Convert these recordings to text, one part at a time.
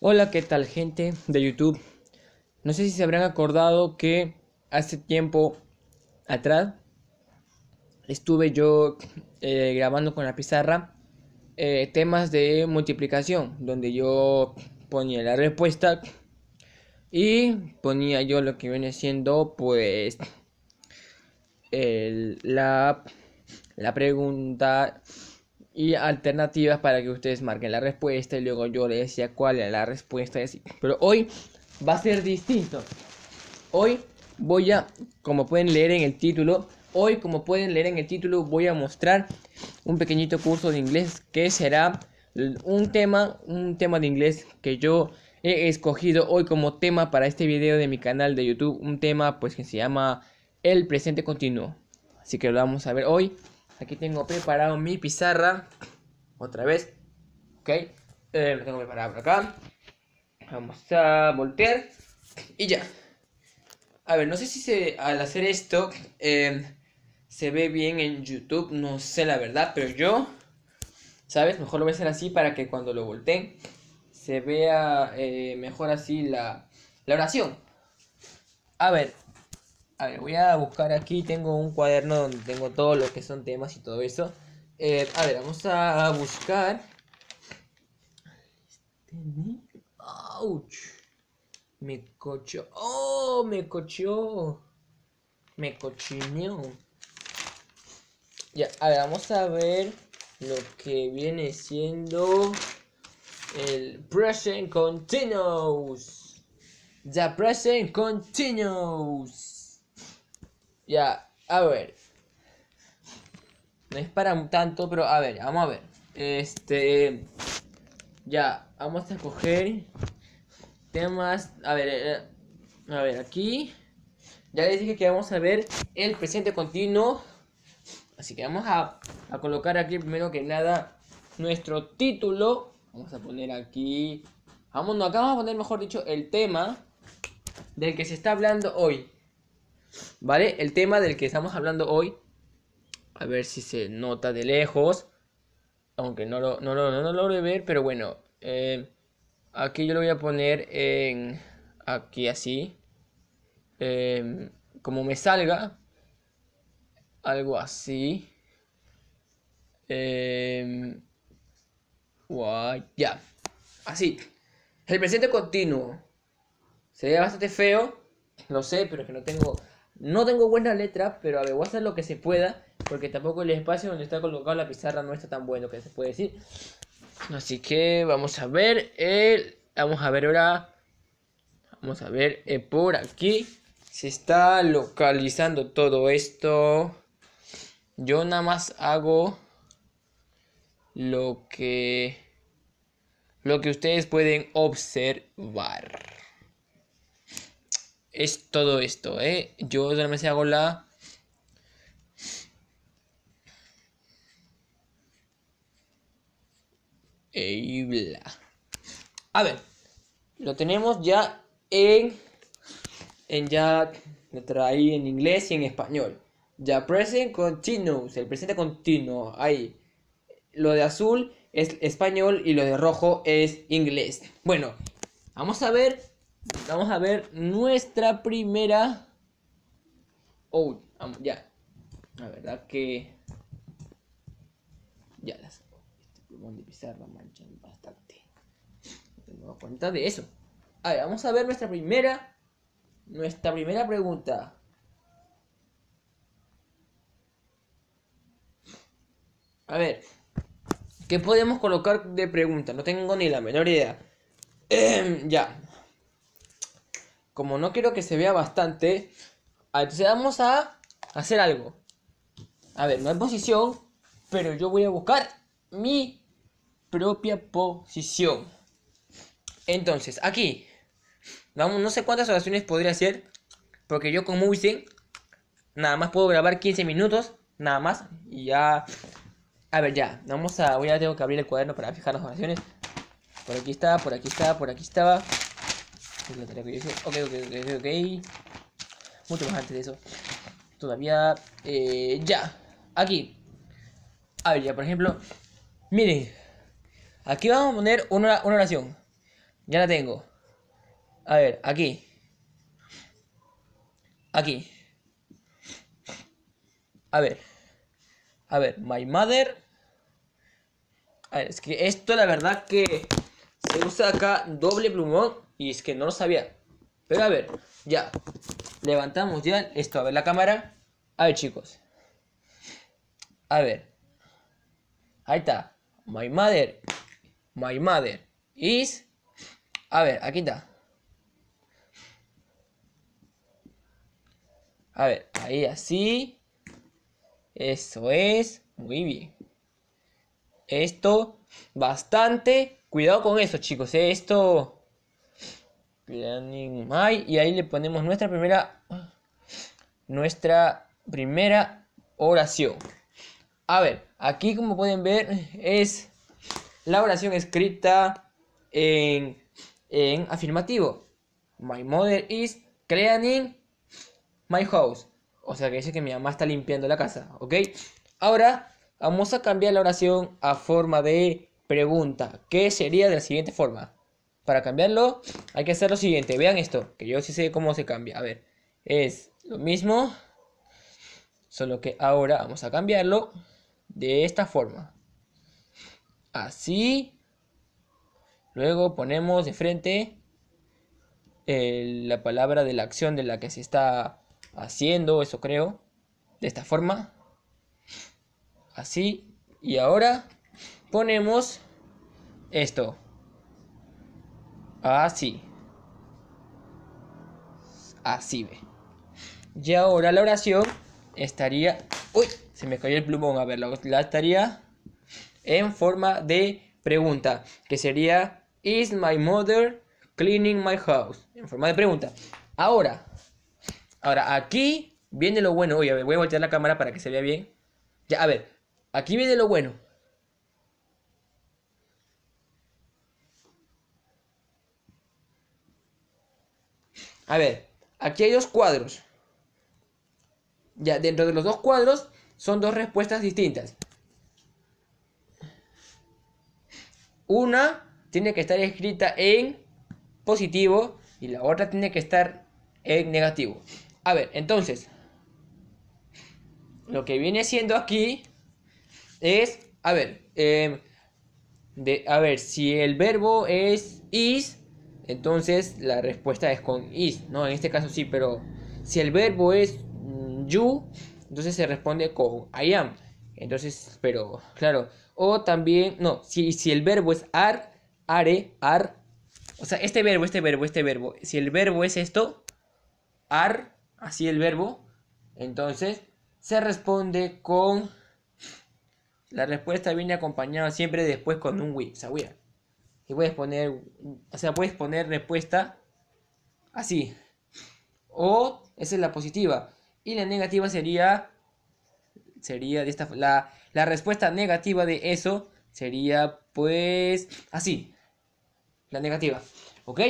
Hola, ¿qué tal gente de YouTube? No sé si se habrán acordado que hace tiempo atrás estuve yo eh, grabando con la pizarra eh, temas de multiplicación, donde yo ponía la respuesta y ponía yo lo que viene siendo pues la, la pregunta y alternativas para que ustedes marquen la respuesta y luego yo les decía cuál era la respuesta. Pero hoy va a ser distinto. Hoy voy a, como pueden leer en el título, hoy como pueden leer en el título voy a mostrar un pequeñito curso de inglés que será un tema, un tema de inglés que yo he escogido hoy como tema para este video de mi canal de YouTube, un tema pues que se llama el presente continuo. Así que lo vamos a ver hoy. Aquí tengo preparado mi pizarra. Otra vez. Ok. Eh, lo tengo preparado por acá. Vamos a voltear. Y ya. A ver, no sé si se, al hacer esto em, se ve bien en YouTube. No sé la verdad, pero yo, ¿sabes? Mejor lo voy a hacer así para que cuando lo volteen se vea eh, mejor así la, la oración. A ver, a ver, voy a buscar aquí. Tengo un cuaderno donde tengo todo lo que son temas y todo eso. Eh, a ver, vamos a buscar. ¡Auch! Me cochó. ¡Oh! Me cochó. Me cochineó. Ya, a ver, vamos a ver lo que viene siendo el present continuous. The present continuous. Ya, a ver. No es para tanto, pero a ver, vamos a ver. Este. Ya, vamos a coger temas. A ver, eh, a ver, aquí. Ya les dije que vamos a ver el presente continuo. Así que vamos a, a colocar aquí primero que nada nuestro título. Vamos a poner aquí. Vamos, no, acá vamos a poner, mejor dicho, el tema del que se está hablando hoy. ¿Vale? El tema del que estamos hablando hoy, a ver si se nota de lejos, aunque no lo, no lo, no logro ver, pero bueno, eh, aquí yo lo voy a poner en, aquí así, em, como me salga, algo así. Eh, ya, así. El presente continuo. Se ve bastante feo, lo sé, pero es que no tengo no tengo buena letra, pero a hacer lo que se pueda, porque tampoco el espacio donde está colocado la pizarra no está tan bueno que se puede decir. Así que vamos a ver, vamos a ver ahora, vamos a ver eh, por aquí, se está localizando todo esto. Yo nada más hago lo que lo que ustedes pueden observar es todo esto, ¿eh? Yo solamente hago la... A ver, lo tenemos ya en... En ya... Lo traí en inglés y en español. Ya present continuous, el presente continuo, ahí. Lo de azul es español y lo de rojo es inglés. Bueno, vamos a ver Vamos a ver nuestra primera. Oh, ya. La verdad que. Ya las. Este plumón de pizarra manchan bastante. No tengo cuenta de eso. A ver, vamos a ver nuestra primera. Nuestra primera pregunta. A ver. ¿Qué podemos colocar de pregunta? No tengo ni la menor idea. ya como no quiero que se vea bastante, entonces vamos a hacer algo. A ver, no hay posición, pero yo voy a buscar mi propia posición. Entonces, aquí, vamos, no sé cuántas oraciones podría hacer, porque yo con Movie nada más puedo grabar 15 minutos, nada más, y ya... A ver, ya, vamos a... Voy a tengo que abrir el cuaderno para fijar las oraciones. Por aquí está, por aquí está, por aquí estaba. Ok, ok, ok, ok. Mucho más antes de eso. Todavía. Eh, ya. Aquí. A ver, ya, por ejemplo. Miren. Aquí vamos a poner una, oración. Ya la tengo. A ver, aquí. Aquí. A ver. A ver, my mother. A ver, es que esto la verdad que se usa acá doble plumón y es que no lo sabía. Pero a ver, ya. Levantamos ya esto. A ver la cámara. A ver, chicos. A ver. Ahí está. My mother. My mother is. A ver, aquí está. A ver, ahí así. Eso es. Muy bien. Esto, bastante. Cuidado con eso, chicos. ¿Eh? Esto. Y ahí le ponemos nuestra primera. Nuestra primera oración. A ver, aquí como pueden ver es la oración escrita en, en afirmativo. My mother is cleaning my house. O sea que dice que mi mamá está limpiando la casa, ¿ok? Ahora vamos a cambiar la oración a forma de pregunta. ¿Qué sería de la siguiente forma? Para cambiarlo hay que hacer lo siguiente. Vean esto, que yo sí sé cómo se cambia. A ver, es lo mismo. Solo que ahora vamos a cambiarlo de esta forma. Así. Luego ponemos de frente la palabra de la acción de la que se está haciendo, eso creo, de esta forma, así, y ahora ponemos esto, así, así ve. Y ahora la oración estaría, uy, se me cayó el plumón, a ver, la, la estaría en forma de pregunta, que sería, is my mother cleaning my house? En forma de pregunta. Ahora, Ahora, aquí viene lo bueno. Oye, a ver, voy a voltear la cámara para que se vea bien. Ya, a ver, aquí viene lo bueno. A ver, aquí hay dos cuadros. Ya, dentro de los dos cuadros son dos respuestas distintas. Una tiene que estar escrita en positivo y la otra tiene que estar en negativo. A ver, entonces, lo que viene siendo aquí es, a ver, em, a ver, si el verbo es is, entonces la respuesta es con is, ¿no? En este caso sí, pero si el verbo es mm, you, entonces se responde con I am. Entonces, pero, claro, o también, no, si, si el verbo es ar, are, ar, o sea, este verbo, este verbo, este verbo, si el verbo es esto, ar, así el verbo, entonces se responde con... La respuesta viene acompañada siempre después con un we, sabía. Y puedes poner, o sea, puedes poner respuesta así. O esa es la positiva. Y la negativa sería, sería de esta, la, la respuesta negativa de eso sería pues así. La negativa, ¿ok?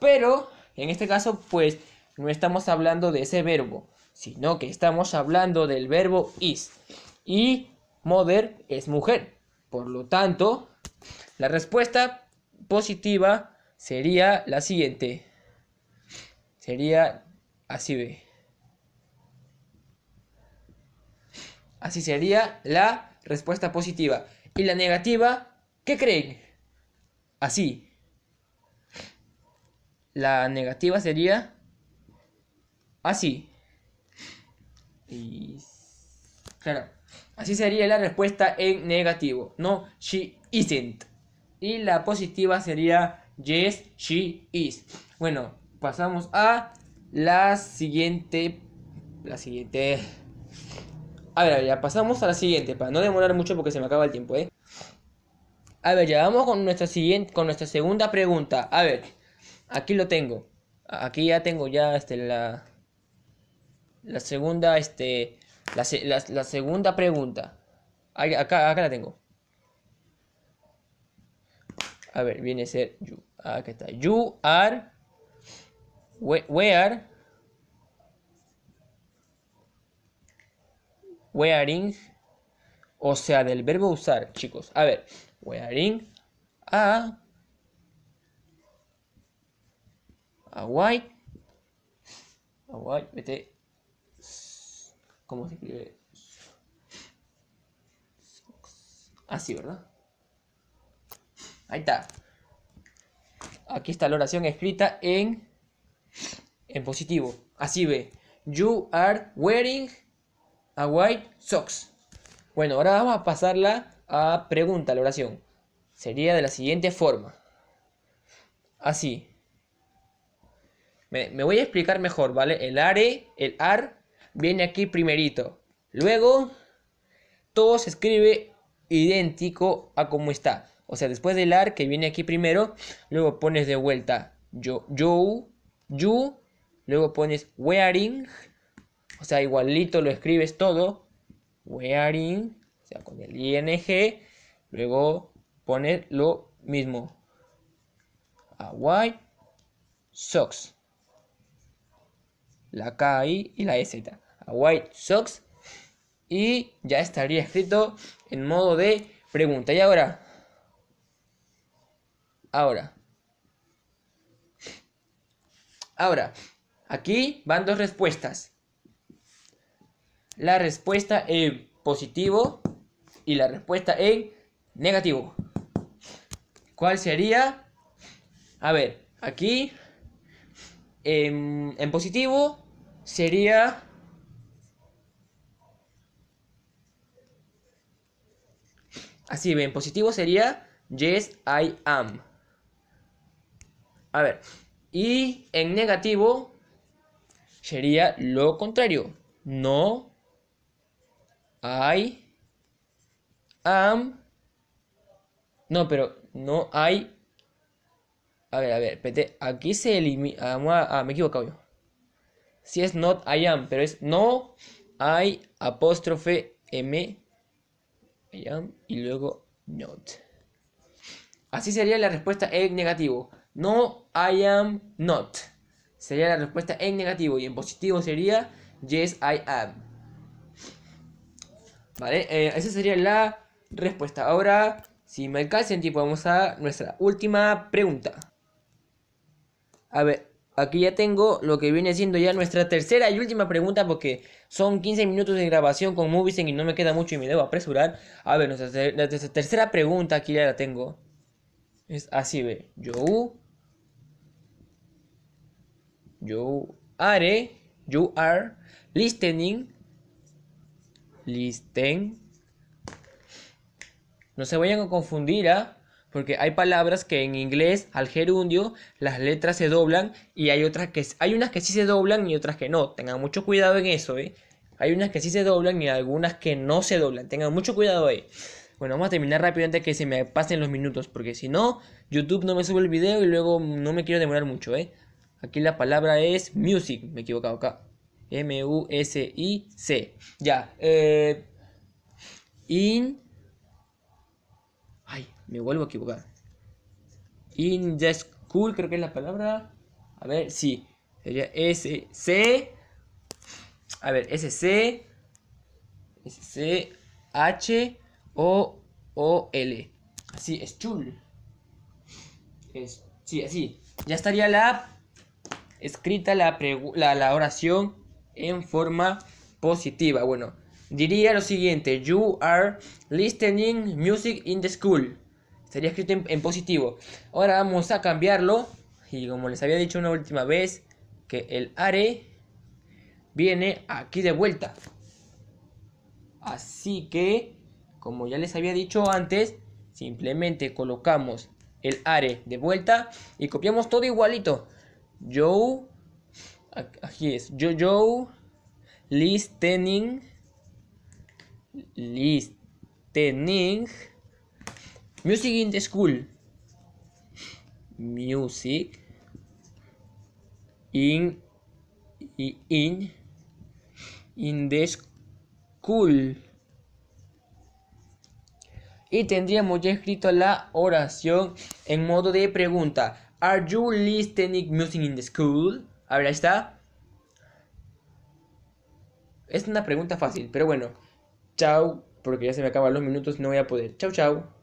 Pero en este caso pues no estamos hablando de ese verbo, sino que estamos hablando del verbo is. Y mother es mujer. Por lo tanto, la respuesta positiva sería la siguiente. Sería así ve. Así sería la respuesta positiva. Y la negativa, ¿qué creen? Así. La negativa sería Así. Y... Claro. Así sería la respuesta en negativo. No, she isn't. Y la positiva sería yes, she is. Bueno, pasamos a la siguiente. La siguiente. A ver, ya pasamos a la siguiente, para no demorar mucho porque se me acaba el tiempo, ¿eh? A ver, ya vamos con nuestra siguiente, con nuestra segunda pregunta. A ver, aquí lo tengo. Aquí ya tengo ya este, la, la segunda, este, la, segunda pregunta. Acá, acá la tengo. A ver, viene a ser you. Acá está. You are where wearing o sea, del verbo usar, chicos. A ver, wearing a A white. A white, vete. ¿Cómo se escribe? Así, ¿verdad? Ahí está. Aquí está la oración escrita en, en positivo. Así ve. You are wearing a white socks. Bueno, ahora vamos a pasarla a pregunta, la oración. Sería de la siguiente forma. Así. Me, me voy a explicar mejor, ¿vale? El are, el ar, viene aquí primerito. Luego, todo se escribe idéntico a como está. O sea, después del ar que viene aquí primero, luego pones de vuelta yo, yo, you, luego pones wearing, o sea, igualito lo escribes todo, wearing, o sea, con el ing, luego pones lo mismo, a white socks, la K y la e Z, a white socks, y ya estaría escrito en modo de pregunta. Y ahora, Ahora. Ahora, aquí van dos respuestas. La respuesta en positivo y la respuesta en negativo. ¿Cuál sería? A ver, aquí en, positivo sería Así, en positivo sería Yes, I am. A ver, y en negativo sería lo contrario. No, I am. No, pero no hay. A ver, a ver, espérate. Aquí se elimina. Ah, me he equivocado yo. Si es not I am, pero es no I apóstrofe M. I am y luego not. Así sería la respuesta en negativo. No, I am not. Sería la respuesta en negativo. Y en positivo sería Yes, I am. Vale, eh, esa sería la respuesta. Ahora, si me alcanza vamos a nuestra última pregunta. A ver, aquí ya tengo lo que viene siendo ya nuestra tercera y última pregunta porque son 15 minutos de grabación con Moviesen y no me queda mucho y me debo apresurar. A ver, nuestra, nuestra tercera pregunta aquí ya la tengo. Es así, ve. Yo You are, you are listening, listen. No se vayan a confundir, ¿ah? Porque hay palabras que en inglés, al gerundio, las letras se doblan y hay otras que hay unas que sí se doblan y otras que no. Tengan mucho cuidado en eso, ¿eh? Hay unas que sí se doblan y algunas que no se doblan. Tengan mucho cuidado ahí. Bueno, vamos a terminar rápido antes que se me pasen los minutos, porque si no, YouTube no me sube el video y luego no me quiero demorar mucho, ¿eh? Aquí la palabra es music. Me he equivocado acá. M-U-S-I-C. Ya. Eh, in. Ay, me vuelvo a equivocar. In the school, creo que es la palabra. A ver, sí. Sería S-C. A ver, S-C. S-C. H-O-O-L. Así, es chul. Es, sí, así. Ya estaría la escrita la, la, oración en forma positiva. Bueno, diría lo siguiente: You are listening music in the school. Estaría escrito en, positivo. Ahora vamos a cambiarlo. Y como les había dicho una última vez, que el are viene aquí de vuelta. Así que, como ya les había dicho antes, simplemente colocamos el are de vuelta y copiamos todo igualito. Joe, aquí es, yo, Joe, listening, listening, music in the school, music in, in, in the school. Y tendríamos ya escrito la oración en modo de pregunta. Are you listening music in the school? A ver, ahí está. Es una pregunta fácil, pero bueno. Chao, porque ya se me acaban los minutos, no voy a poder. Chao, chao.